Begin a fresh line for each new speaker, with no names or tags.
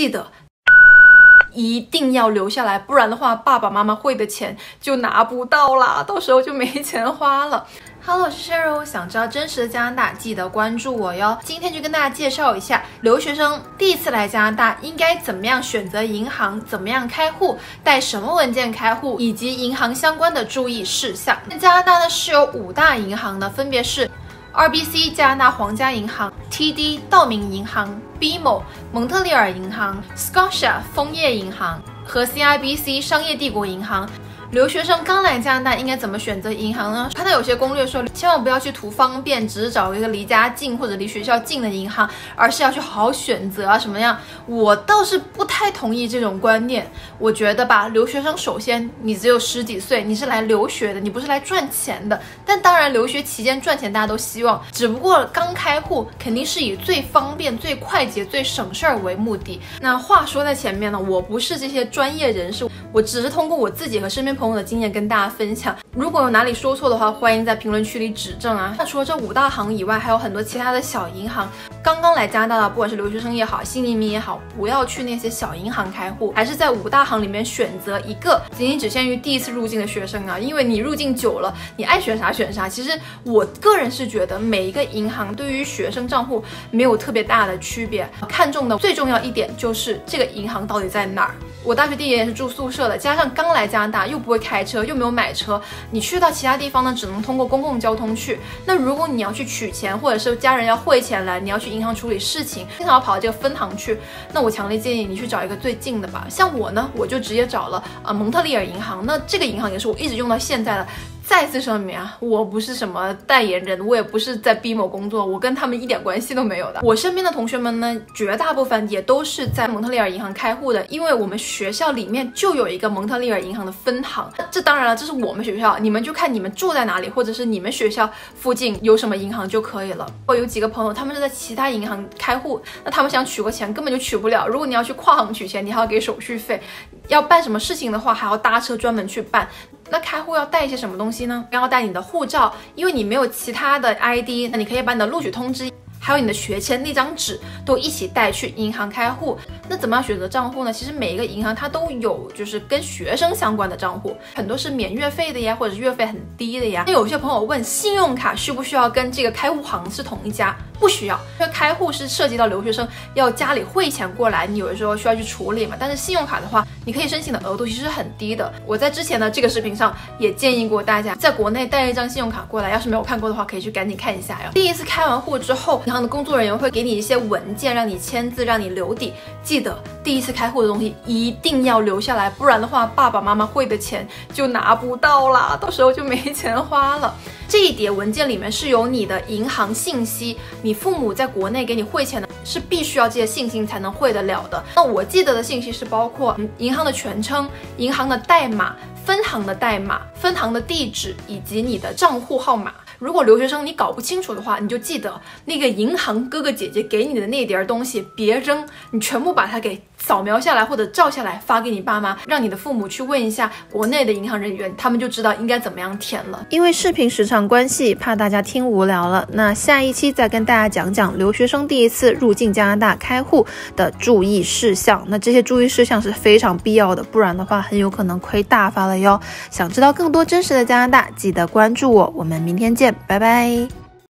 记得一定要留下来，不然的话，爸爸妈妈汇的钱就拿不到啦，到时候就没钱花了。Hello，我是 Cheryl，想知道真实的加拿大，记得关注我哟。今天就跟大家介绍一下留学生第一次来加拿大应该怎么样选择银行，怎么样开户，带什么文件开户，以及银行相关的注意事项。加拿大呢是有五大银行的，分别是 RBC 加拿大皇家银行、TD 道明银行、BMO 蒙特利尔银行、Scotia 枫叶银行和 CIBC 商业帝国银行。留学生刚来加拿大应该怎么选择银行呢？看到有些攻略说，千万不要去图方便，只是找一个离家近或者离学校近的银行，而是要去好好选择啊什么样？我倒是不太同意这种观念。我觉得吧，留学生首先你只有十几岁，你是来留学的，你不是来赚钱的。但当然，留学期间赚钱大家都希望，只不过刚开户肯定是以最方便、最快捷、最省事儿为目的。那话说在前面呢，我不是这些专业人士，我只是通过我自己和身边。朋友的经验跟大家分享，如果有哪里说错的话，欢迎在评论区里指正啊。那除了这五大行以外，还有很多其他的小银行。刚刚来加拿大的，不管是留学生也好，新移民也好，不要去那些小银行开户，还是在五大行里面选择一个，仅仅只限于第一次入境的学生啊。因为你入境久了，你爱选啥选啥。其实我个人是觉得每一个银行对于学生账户没有特别大的区别，看重的最重要一点就是这个银行到底在哪儿。我大学毕业也是住宿舍的，加上刚来加拿大又不会开车，又没有买车，你去到其他地方呢，只能通过公共交通去。那如果你要去取钱，或者是家人要汇钱来，你要去银行处理事情，经常要跑到这个分行去，那我强烈建议你去找一个最近的吧。像我呢，我就直接找了呃蒙特利尔银行，那这个银行也是我一直用到现在的。再次声明啊，我不是什么代言人，我也不是在 B 某工作，我跟他们一点关系都没有的。我身边的同学们呢，绝大部分也都是在蒙特利尔银行开户的，因为我们学校里面就有一个蒙特利尔银行的分行。这当然了，这是我们学校，你们就看你们住在哪里，或者是你们学校附近有什么银行就可以了。我有几个朋友，他们是在其他银行开户，那他们想取个钱根本就取不了。如果你要去跨行取钱，你还要给手续费，要办什么事情的话，还要搭车专门去办。那开户要带一些什么东西呢？要带你的护照，因为你没有其他的 ID，那你可以把你的录取通知。还有你的学签那张纸都一起带去银行开户。那怎么样选择账户呢？其实每一个银行它都有，就是跟学生相关的账户，很多是免月费的呀，或者是月费很低的呀。那有些朋友问，信用卡需不需要跟这个开户行是同一家？不需要，因为开户是涉及到留学生要家里汇钱过来，你有的时候需要去处理嘛。但是信用卡的话，你可以申请的额度其实很低的。我在之前的这个视频上也建议过大家，在国内带一张信用卡过来，要是没有看过的话，可以去赶紧看一下哟。第一次开完户之后，银行的工作人员会给你一些文件，让你签字，让你留底。记得第一次开户的东西一定要留下来，不然的话，爸爸妈妈汇的钱就拿不到啦，到时候就没钱花了。这一叠文件里面是有你的银行信息，你父母在国内给你汇钱的，是必须要这些信息才能汇得了的。那我记得的信息是包括银行的全称、银行的代码、分行的代码、分行的地址以及你的账户号码。如果留学生你搞不清楚的话，你就记得那个银行哥哥姐姐给你的那叠东西别扔，你全部把它给扫描下来或者照下来发给你爸妈，让你的父母去问一下国内的银行人员，他们就知道应该怎么样填了。因为视频时长关系，怕大家听无聊了，那下一期再跟大家讲讲留学生第一次入境加拿大开户的注意事项。那这些注意事项是非常必要的，不然的话很有可能亏大发了哟。想知道更多真实的加拿大，记得关注我，我们明天见。拜拜。